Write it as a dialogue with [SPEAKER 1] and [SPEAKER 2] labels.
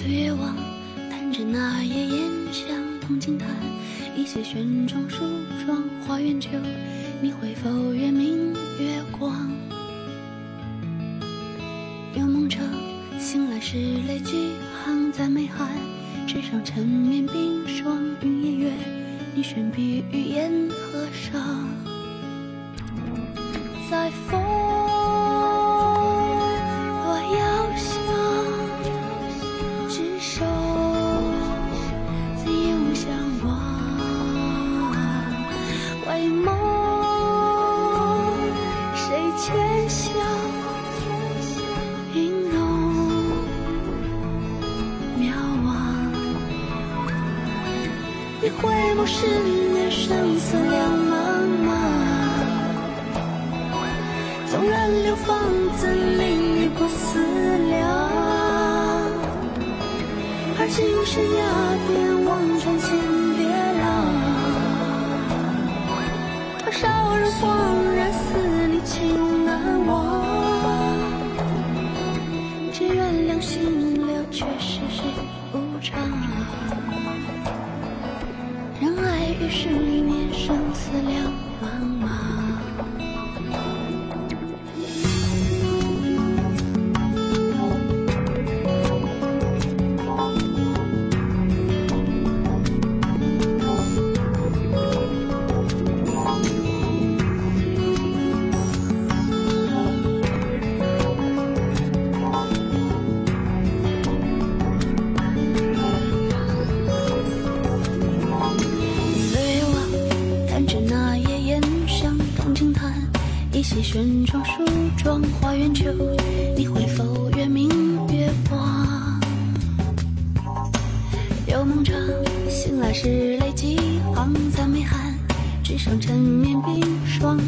[SPEAKER 1] 岁月望，弹着那夜烟香，铜镜台，一袭玄钟梳妆，花园秋，你会否月明月光？有梦成，醒来时泪几行，在眉寒，纸上缠绵冰霜，云烟月，你悬笔于烟和霜，在风。你回眸十年，生死两茫茫。纵然流放，怎令你不思量？而今生崖边，于是，里面生死两茫。一袭轩窗梳妆花园球，你会否月明月光？有梦长，醒来时泪几行，赞美寒，纸上沉绵冰霜